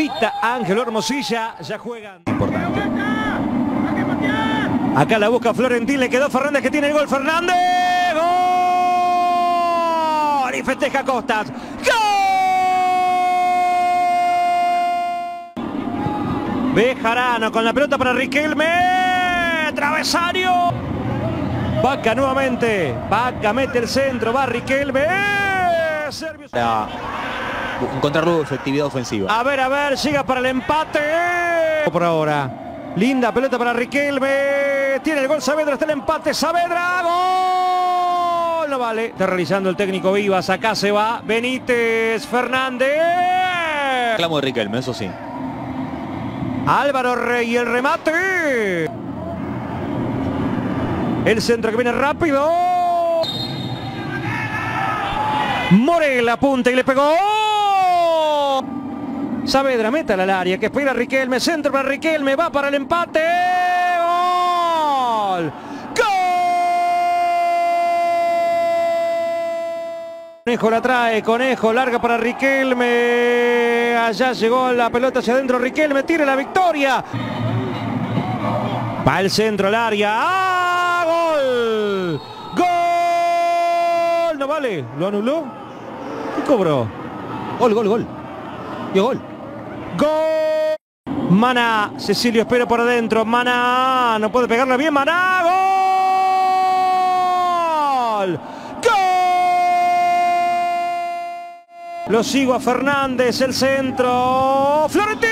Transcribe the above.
Pita Ángelo Hermosilla, ya juegan. Importante. Acá la busca Florentín, le quedó Fernández que tiene el gol. Fernández. ¡Gol! Y festeja Costas. ¡Gol! Bejarano con la pelota para Riquelme. Travesario. Vaca nuevamente. Vaca mete el centro. Va Riquelme. Servio. Encontrar luego efectividad ofensiva. A ver, a ver, llega para el empate. Por ahora. Linda pelota para Riquelme. Tiene el gol Saavedra, está el empate. Saavedra. Gol. No vale. Está realizando el técnico Vivas. Acá se va. Benítez. Fernández. Reclamo de Riquelme, eso sí. Álvaro Rey el remate. El centro que viene rápido. Morel apunta y le pegó. Saavedra, meta al área, que espera Riquelme, centro para Riquelme, va para el empate. ¡Gol! ¡Gol! Conejo la trae, Conejo larga para Riquelme. Allá llegó la pelota hacia adentro Riquelme, tiene la victoria. Va el centro al área. ¡Ah! ¡Gol! ¡Gol! No vale, lo anuló. ¿Qué cobró? Gol, gol, gol. Y gol. ¡Gol! Mana, Cecilio espera por adentro. Mana, no puede pegarle bien. Mana, gol. ¡Gol! Lo sigo a Fernández, el centro. Florentín.